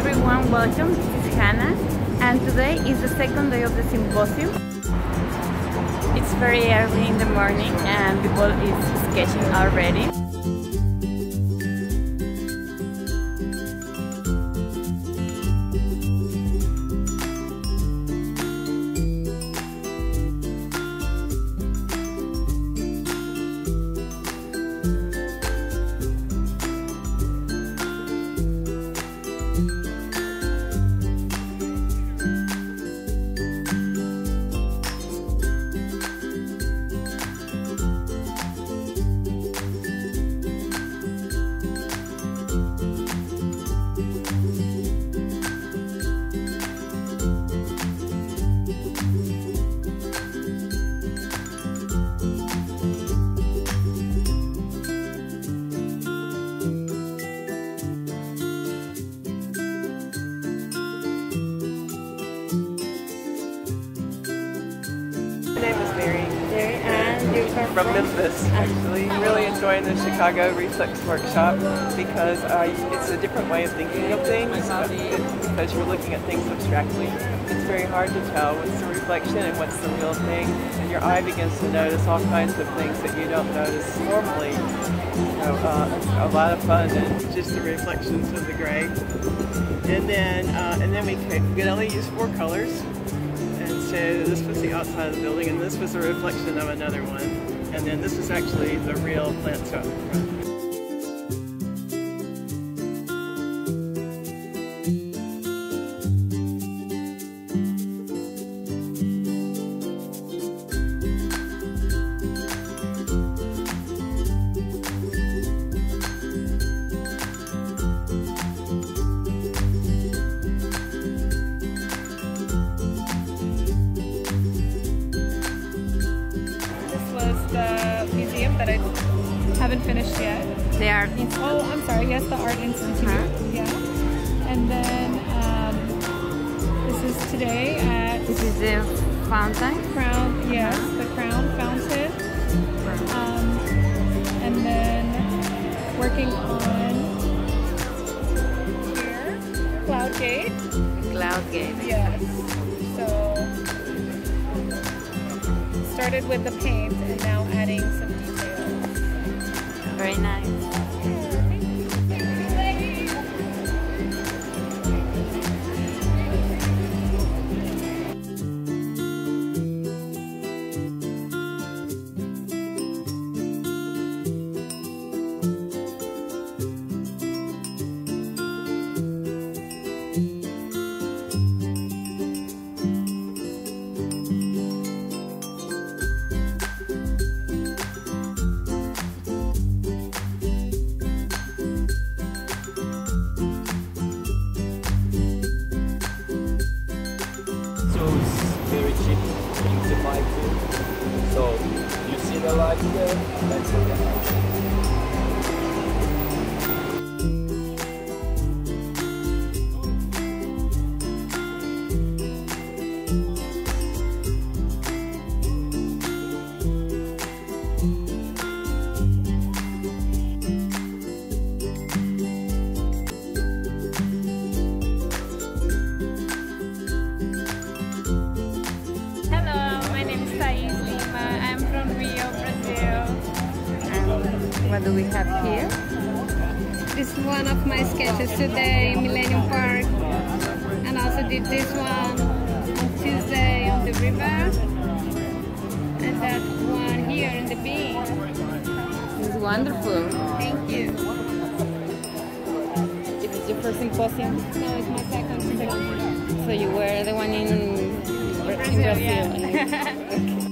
everyone, welcome. This is Hannah and today is the second day of the symposium. It's very early in the morning and people is sketching already. From Memphis, actually. Really enjoying the Chicago Reflex Workshop because uh, it's a different way of thinking of things because you're looking at things abstractly. It's very hard to tell what's the reflection and what's the real thing, and your eye begins to notice all kinds of things that you don't notice normally. So uh, a lot of fun and just the reflections of the gray. And then, uh, and then we could only use four colors and so this was the outside of the building and this was a reflection of another one. And then this is actually the real plant front. That I haven't finished yet. The Art Institute? Oh, I'm sorry. Yes, the Art Institute. Huh? Yeah. And then um, this is today at... This is the fountain? Crown, yes, uh -huh. the Crown Fountain. Um, and then working on here, Cloud Gate. Cloud Gate. Yes. So started with the paint and now adding some very nice. So you see the light there? That's What do we have here? This is one of my sketches today in Millennium Park. And I also did this one on Tuesday on the river. And that one here in the beach. It's wonderful. Thank you. Is it your first symposium? No, it's my second. So you were the one in, Brazil, Brazil. Yeah. okay.